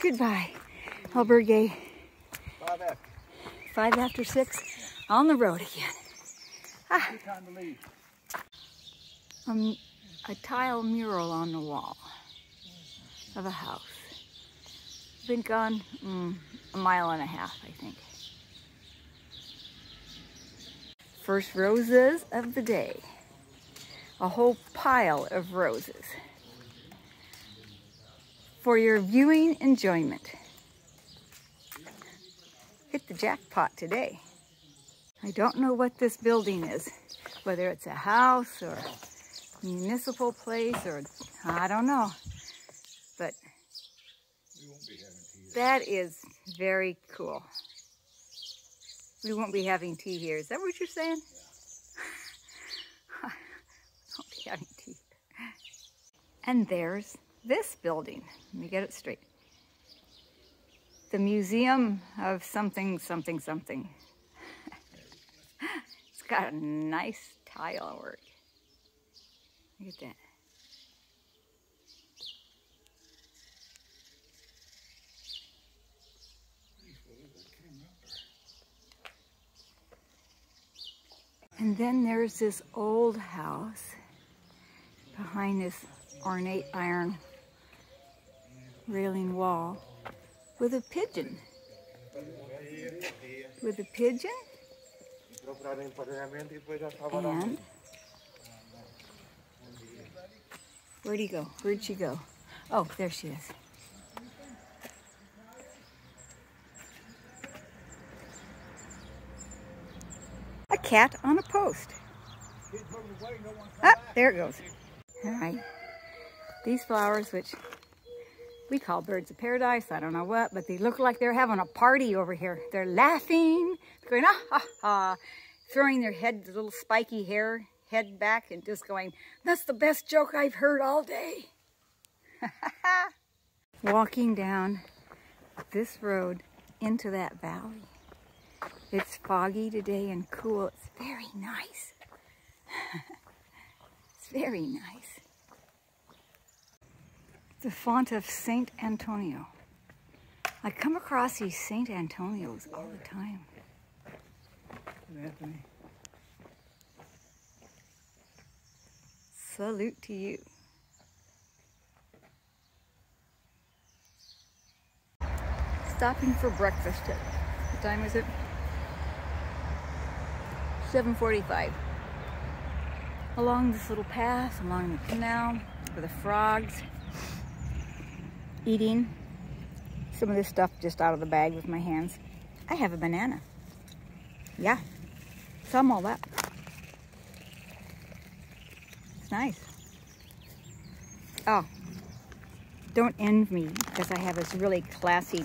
Goodbye, Albergue. Five after. Five after six, on the road again. Ah. a tile mural on the wall of a house. Been gone mm, a mile and a half, I think. First roses of the day. A whole pile of roses for your viewing enjoyment. Hit the jackpot today. I don't know what this building is, whether it's a house or a municipal place or I don't know. But that is very cool. We won't be having tea here. Is that what you're saying? we won't be having tea. And there's this building. Let me get it straight. The Museum of something, something, something. it's got a nice tile work. Look at that. And then there's this old house behind this ornate iron railing wall with a pigeon. With a pigeon. And where'd he go? Where'd she go? Oh, there she is. A cat on a post. Ah, there it goes. All right. These flowers, which we call birds of paradise, I don't know what, but they look like they're having a party over here. They're laughing, going, ah, ha, ha, throwing their head, little spiky hair, head back and just going, that's the best joke I've heard all day. Walking down this road into that valley. It's foggy today and cool. It's very nice. it's very nice the font of Saint Antonio. I come across these Saint Antonios all the time. Anthony. Salute to you. Stopping for breakfast. What time is it? 7.45. Along this little path, along the canal, with the frogs, eating some of this stuff just out of the bag with my hands. I have a banana. Yeah, some all that. It's nice. Oh, don't envy me because I have this really classy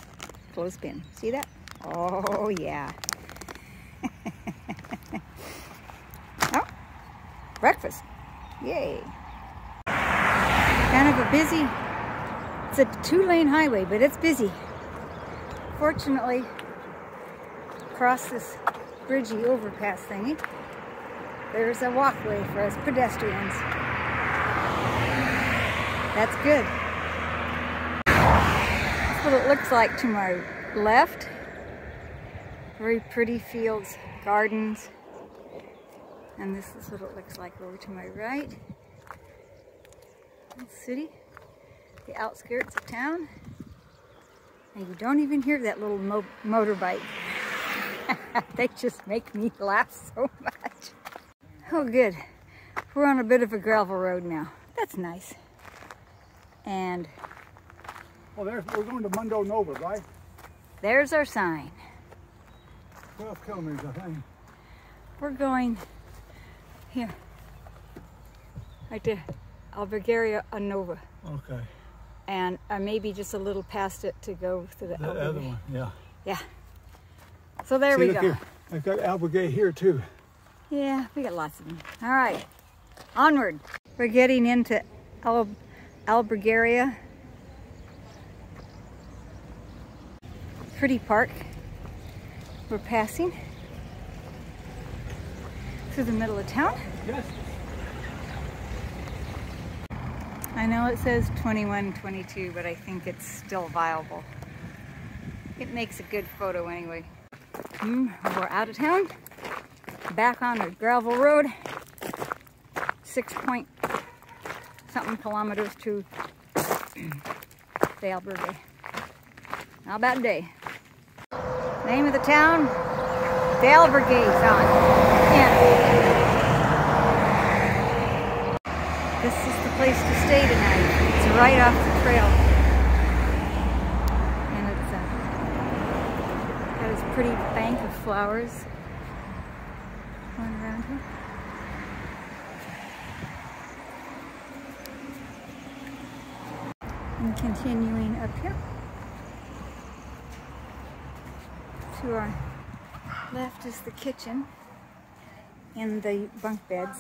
clothespin. See that? Oh, yeah. oh, breakfast. Yay. Kind of a busy it's a two-lane highway, but it's busy. Fortunately, across this bridgey overpass thingy, there's a walkway for us pedestrians. That's good. That's what it looks like to my left. Very pretty fields, gardens. And this is what it looks like over to my right. City the outskirts of town. And you don't even hear that little mo motorbike. they just make me laugh so much. Oh, good. We're on a bit of a gravel road now. That's nice. And... Well, there's, we're going to Mundo Nova, right? There's our sign. 12 kilometers, I think. We're going here. Right there. Albergaria Nova. Okay and uh, maybe just a little past it to go to the, the other one. Yeah. Yeah. So there See, we go. Here. I've got albergue here too. Yeah, we got lots of them. All right, onward. We're getting into Al Albergaria. Pretty park. We're passing through the middle of town. Yes. I know it says 21, 22, but I think it's still viable. It makes a good photo anyway. Mm, we're out of town. Back on the gravel road. Six point something kilometers to the Alberta. Not a bad day. Name of the town, Dale Brigade on. Yeah. This is place to stay tonight. It's right off the trail. And it's uh, got this pretty bank of flowers going around here. And continuing up here. To our left is the kitchen and the bunk beds.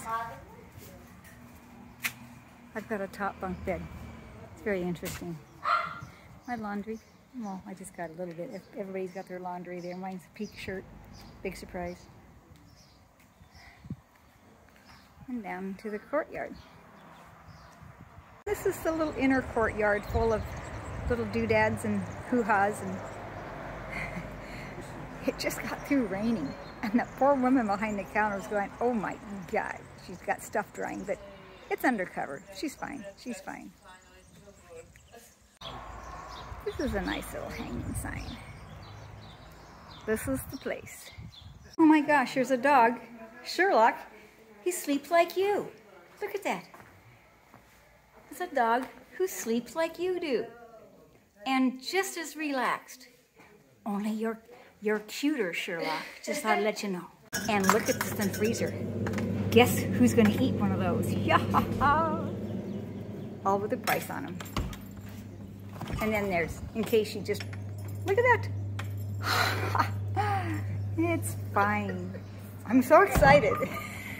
I've got a top bunk bed. It's very interesting. My laundry, well, I just got a little bit. Everybody's got their laundry there. Mine's a peak shirt. Big surprise. And down to the courtyard. This is the little inner courtyard full of little doodads and hoo-has and it just got through raining. And that poor woman behind the counter was going, oh my God, she's got stuff drying, but it's undercover. She's fine, she's fine. This is a nice little hanging sign. This is the place. Oh my gosh, there's a dog. Sherlock, he sleeps like you. Look at that. It's a dog who sleeps like you do. And just as relaxed. Only you're, you're cuter, Sherlock. Just thought I'd let you know. And look at this freezer. Guess who's going to eat one of those? Yeah, all with a price on them. And then there's, in case you just, look at that. it's fine. I'm so excited.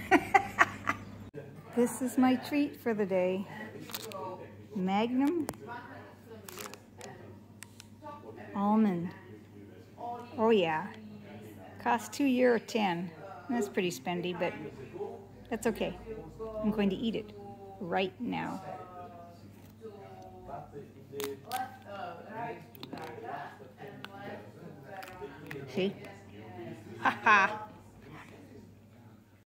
this is my treat for the day. Magnum almond. Oh yeah, cost two euro ten. That's pretty spendy, but that's okay. I'm going to eat it right now. See? Ha ha.